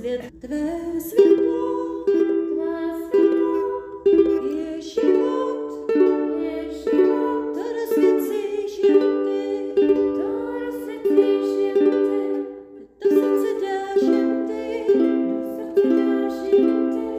свет, Tvé světlo, Tvé světlo je život, je život, to životy, to rozsvěcí životy, do srdce dáš jen ty, srdce dáš jen ty.